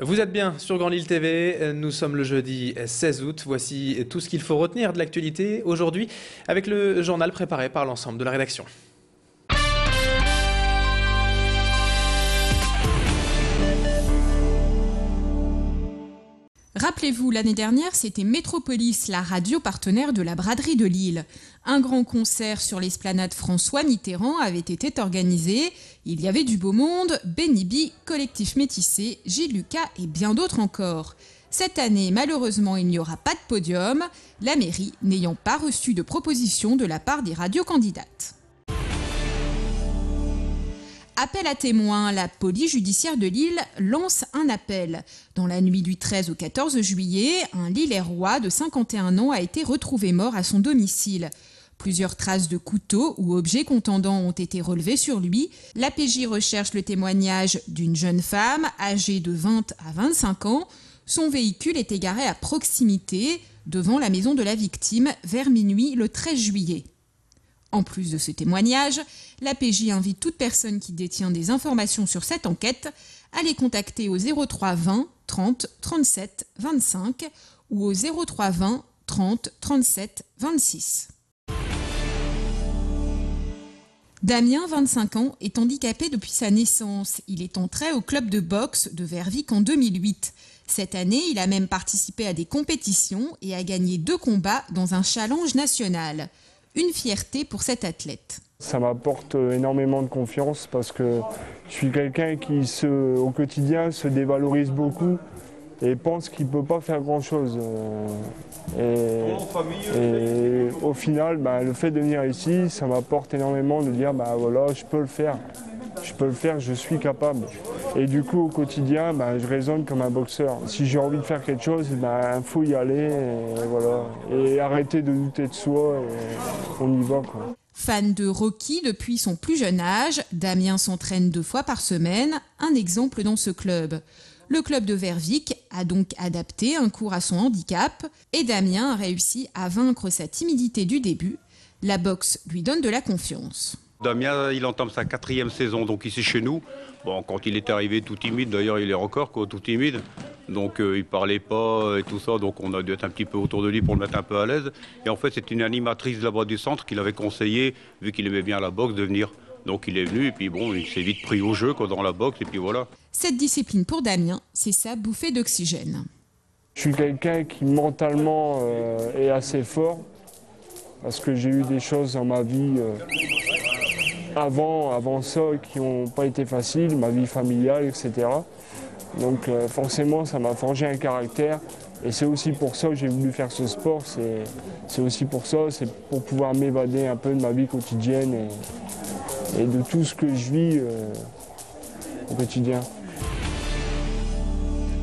Vous êtes bien sur Grand Lille TV, nous sommes le jeudi 16 août, voici tout ce qu'il faut retenir de l'actualité aujourd'hui avec le journal préparé par l'ensemble de la rédaction. Rappelez-vous, l'année dernière, c'était Métropolis, la radio partenaire de la braderie de Lille. Un grand concert sur l'esplanade François Mitterrand avait été organisé. Il y avait du beau monde, Benny Collectif Métissé, Gilles Lucas et bien d'autres encore. Cette année, malheureusement, il n'y aura pas de podium, la mairie n'ayant pas reçu de proposition de la part des radiocandidates. Appel à témoins, la police judiciaire de Lille lance un appel. Dans la nuit du 13 au 14 juillet, un Lillet-Roi de 51 ans a été retrouvé mort à son domicile. Plusieurs traces de couteaux ou objets contendants ont été relevées sur lui. La PJ recherche le témoignage d'une jeune femme âgée de 20 à 25 ans. Son véhicule est égaré à proximité, devant la maison de la victime, vers minuit le 13 juillet. En plus de ce témoignage, la PJ invite toute personne qui détient des informations sur cette enquête à les contacter au 03 20 30 37 25 ou au 03 20 30 37 26. Damien, 25 ans, est handicapé depuis sa naissance. Il est entré au club de boxe de Vervic en 2008. Cette année, il a même participé à des compétitions et a gagné deux combats dans un challenge national une fierté pour cet athlète. Ça m'apporte énormément de confiance parce que je suis quelqu'un qui au quotidien se dévalorise beaucoup et pense qu'il ne peut pas faire grand-chose. Euh, et, au final, bah, le fait de venir ici, ça m'apporte énormément de dire, bah voilà, je peux le faire je peux le faire, je suis capable. Et du coup, au quotidien, bah, je raisonne comme un boxeur. Si j'ai envie de faire quelque chose, il bah, faut y aller et, arrêter de douter de soi. On y va. Fan de Rocky depuis son plus jeune âge, Damien s'entraîne deux fois par semaine, un exemple dans ce club. Le club de Vervic a donc adapté un cours à son handicap et Damien a réussi à vaincre sa timidité du début. La boxe lui donne de la confiance. Damien, il entame sa quatrième saison, donc ici chez nous. Bon, quand il est arrivé tout timide, d'ailleurs il est encore quoi, tout timide, donc euh, il parlait pas et tout ça, donc on a dû être un petit peu autour de lui pour le mettre un peu à l'aise. Et en fait, c'est une animatrice là-bas du centre qui l'avait conseillé, vu qu'il aimait bien la boxe, de venir. Donc il est venu et puis bon, il s'est vite pris au jeu quoi, dans la boxe et puis voilà. Cette discipline pour Damien, c'est sa bouffée d'oxygène. Je suis quelqu'un qui mentalement euh, est assez fort parce que j'ai eu des choses dans ma vie. Euh, avant, avant ça qui n'ont pas été faciles, ma vie familiale, etc. Donc euh, forcément, ça m'a forgé un caractère. Et c'est aussi pour ça que j'ai voulu faire ce sport. C'est aussi pour ça, c'est pour pouvoir m'évader un peu de ma vie quotidienne et, de tout ce que je vis euh, au quotidien.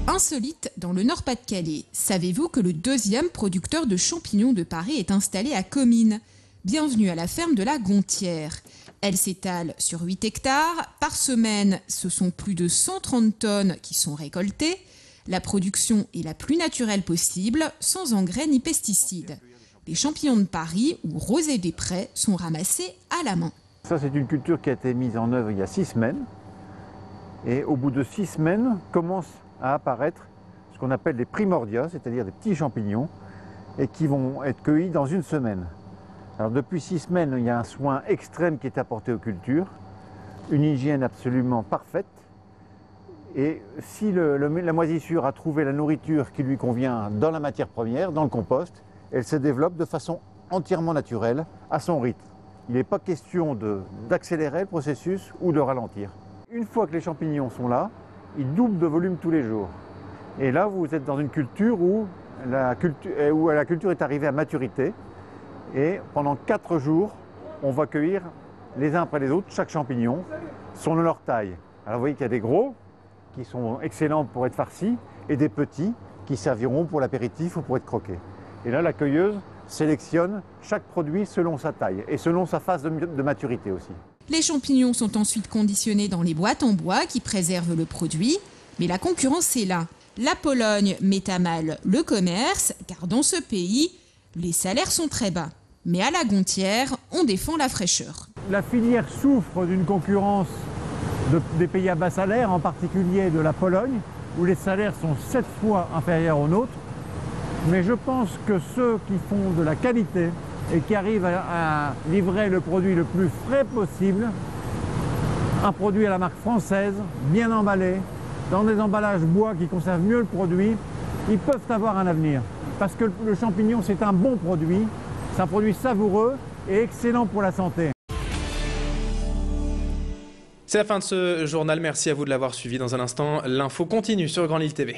Insolite dans le Nord-Pas-de-Calais. Savez-vous que le deuxième producteur de champignons de Paris est installé à Comines? Bienvenue à la ferme de la Gontière. Elle s'étale sur 8 hectares. Par semaine, ce sont plus de 130 tonnes qui sont récoltées. La production est la plus naturelle possible, sans engrais ni pesticides. Les champignons de Paris ou rosés des prés sont ramassés à la main. Ça, c'est une culture qui a été mise en œuvre il y a 6 semaines. Et au bout de 6 semaines, commencent à apparaître ce qu'on appelle des primordias, c'est-à-dire des petits champignons, et qui vont être cueillis dans une semaine. Alors depuis six semaines, il y a un soin extrême qui est apporté aux cultures, une hygiène absolument parfaite. Et si la moisissure a trouvé la nourriture qui lui convient dans la matière première, dans le compost, elle se développe de façon entièrement naturelle, à son rythme. Il n'est pas question d'accélérer le processus ou de ralentir. Une fois que les champignons sont là, ils doublent de volume tous les jours. Et là, vous êtes dans une culture où la culture, où la culture est arrivée à maturité, et pendant quatre jours, on va cueillir les uns après les autres chaque champignon selon leur taille. Alors vous voyez qu'il y a des gros qui sont excellents pour être farcis et des petits qui serviront pour l'apéritif ou pour être croqués. Et là, la cueilleuse sélectionne chaque produit selon sa taille et selon sa phase de, de maturité aussi. Les champignons sont ensuite conditionnés dans les boîtes en bois qui préservent le produit, mais la concurrence est là. La Pologne met à mal le commerce car dans ce pays, les salaires sont très bas. Mais à la Gontière, on défend la fraîcheur. La filière souffre d'une concurrence des pays à bas salaire, en particulier de la Pologne, où les salaires sont 7 fois inférieurs aux nôtres. Mais je pense que ceux qui font de la qualité et qui arrivent à, livrer le produit le plus frais possible, un produit à la marque française, bien emballé, dans des emballages bois qui conservent mieux le produit, ils peuvent avoir un avenir. Parce que le champignon, c'est un bon produit, c'est un produit savoureux et excellent pour la santé. C'est la fin de ce journal. Merci à vous de l'avoir suivi. Dans un instant, l'info continue sur Grand Lille TV.